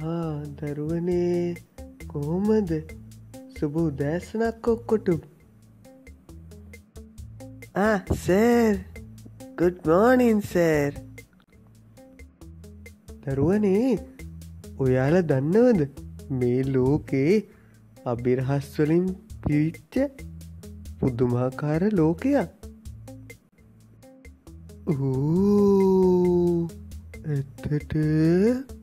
දරුවනේ කොහොමද? සුබූ දෑසනක් ඔක්කොටු. සර්. Good morning sir. දරුවනේ ඔයාල දන්නවද? මේ ලෝකේ අබිරහස්වලින් පිරිච්ච පුදුමාකාර ලෝකයක්. ඇත්තට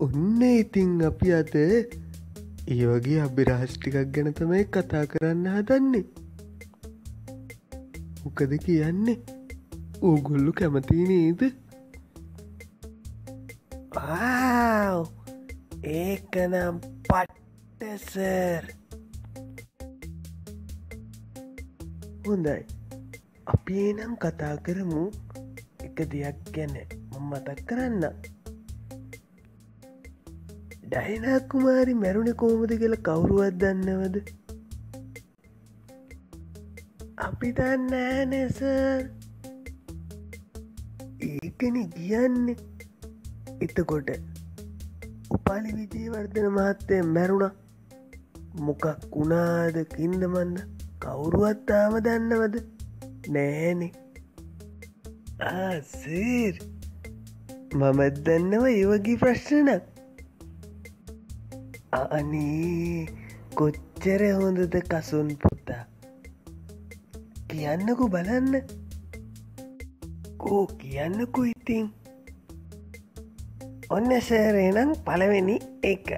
ඔන්න ඉතිං අපි අද ඒ වගේ අභිරහස්ටිකක් ගැන තමයි කතා කරන්න හදන්නේ. මොකද කියන්නේ? ඕගොල්ලු කැමති නේද? ඒකනම් පට්ටසර් හොඳයි. අපි එනම් කතා කරමු. එක දෙයක් ගැන මතක් කරන්න ඩයිනා කුමාරි මැරුණ කෝමද කියල කවුරුවත් දන්නවද? අපි දන්න ෑනෙස ඒකන කියන්නේ. එතකොට උපාලි විජයවර්ධන මහත්තය මැරුණ. මොකක් වුණාද කින්දමන්න? කවුරුවත්තාම දන්නවද? නෑනෙ ආසර් මමත් දන්නව ඒවගේ ප්‍රශ්නනක් අනේ කොච්චර හොඳද කසුන් පුතා. කියන්නකු බලන්න. කෝ කියන්නකු ඉතින්? ඔන්න සෑරේනම් පළවෙනි එක.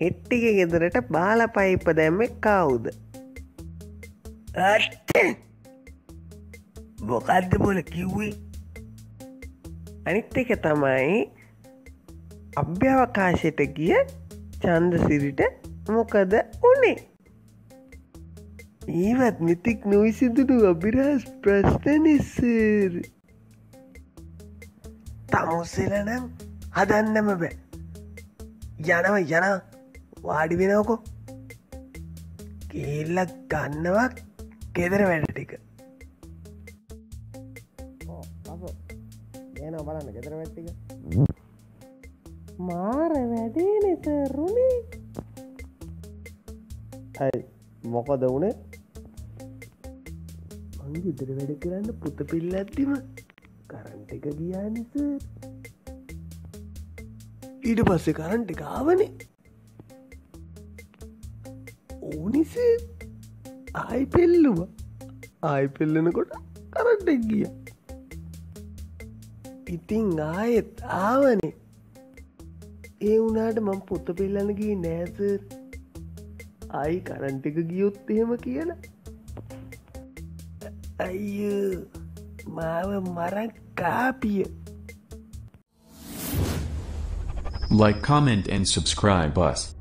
හෙට්ටික ගෙදරට බාල පයිප දැම්ම කවුද මොකක්ද බොල කිව්වේ? අනිත් එක තමයි අභ්‍යවකාශයට ගිය චන්දසිරිට මොකද උනේ ඒවත් මෙතික් නොවිසිදුණු අභිරහස් ප්‍රශ්නනිස්සර තමුස්සෙලනම් හදන්නම බෑ. යනව යන. වාඩි වෙනවකෝ. කෙල්ලක් ගන්නවා ගෙදර වැඩ ටික. යන බලන්න ගෙදර වැට්ටික මාර වැඩේ නෙසරුණේ ඇයි මොකද වුණේ මංගිදර වැඩ කරන්න පුත පිල්ල ඇත්තිම කරන්ට එක ගියා නිස ඊට පස්සේ කරන්ට කාවනේ ඕනිස ආයි පෙල්ලුව. ආයි පෙල්ලනකොට කරන්ට ගිය. ඉතිං ආයෙත් ආවනේ ඒ වුනාට මං පොත්ත පෙල්ලනගේ නෑස අයි කරන්ටික ගියොත් එහෙම කියලා. අය මාව මරක් කාපිය. Like, comment, and subscribe us.